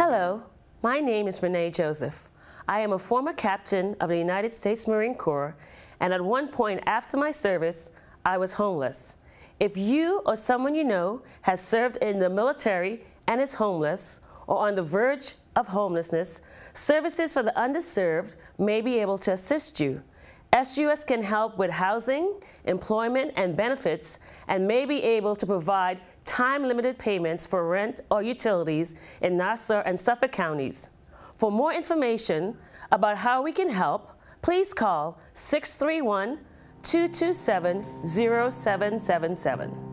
Hello, my name is Renee Joseph. I am a former captain of the United States Marine Corps, and at one point after my service, I was homeless. If you or someone you know has served in the military and is homeless or on the verge of homelessness, services for the underserved may be able to assist you. SUS can help with housing, employment, and benefits, and may be able to provide time-limited payments for rent or utilities in Nassau and Suffolk counties. For more information about how we can help, please call 631 227 0777.